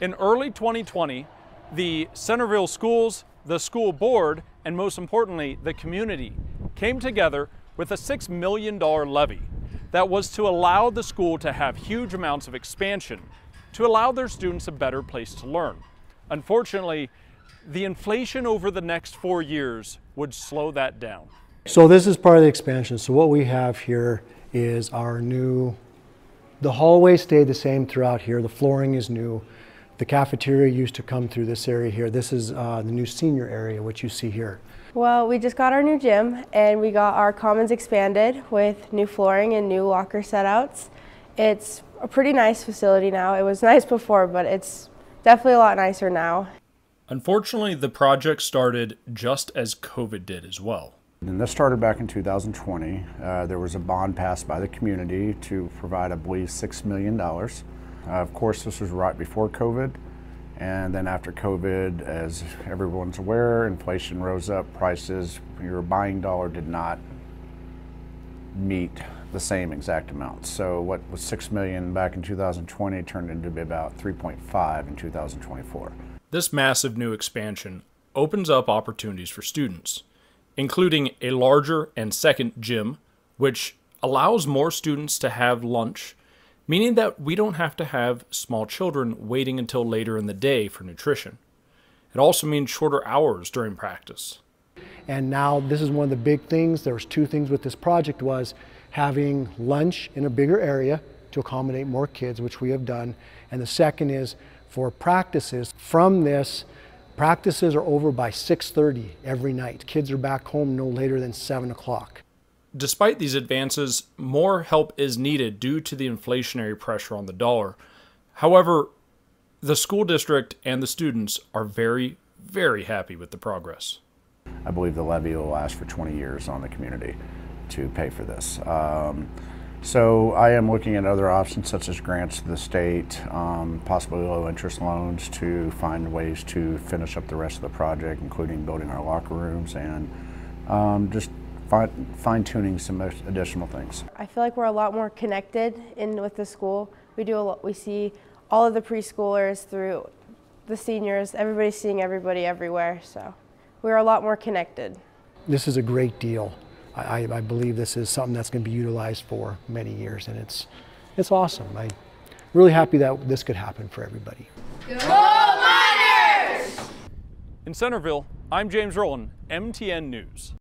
In early 2020, the Centerville schools, the school board, and most importantly, the community came together with a $6 million levy that was to allow the school to have huge amounts of expansion to allow their students a better place to learn. Unfortunately, the inflation over the next four years would slow that down. So this is part of the expansion. So what we have here is our new, the hallway stayed the same throughout here. The flooring is new. The cafeteria used to come through this area here. This is uh, the new senior area, which you see here. Well, we just got our new gym and we got our commons expanded with new flooring and new locker setouts. It's a pretty nice facility now. It was nice before, but it's definitely a lot nicer now. Unfortunately, the project started just as COVID did as well. And this started back in 2020. Uh, there was a bond passed by the community to provide, I believe, $6 million. Uh, of course, this was right before COVID. And then after COVID, as everyone's aware, inflation rose up, prices, your buying dollar did not meet the same exact amount. So what was 6 million back in 2020 turned into be about 3.5 in 2024. This massive new expansion opens up opportunities for students, including a larger and second gym, which allows more students to have lunch, meaning that we don't have to have small children waiting until later in the day for nutrition. It also means shorter hours during practice. And now this is one of the big things. There was two things with this project was having lunch in a bigger area to accommodate more kids, which we have done. And the second is for practices. From this, practices are over by 6.30 every night. Kids are back home no later than 7 o'clock. Despite these advances, more help is needed due to the inflationary pressure on the dollar. However, the school district and the students are very, very happy with the progress. I believe the levy will last for 20 years on the community to pay for this. Um, so I am looking at other options such as grants to the state, um, possibly low interest loans to find ways to finish up the rest of the project, including building our locker rooms and um, just fine tuning some additional things. I feel like we're a lot more connected in with the school. We do a lot, we see all of the preschoolers through the seniors, everybody's seeing everybody everywhere, so we're a lot more connected. This is a great deal. I, I believe this is something that's going to be utilized for many years, and it's, it's awesome. I'm really happy that this could happen for everybody. Go Miners! In Centerville, I'm James Rowland, MTN News.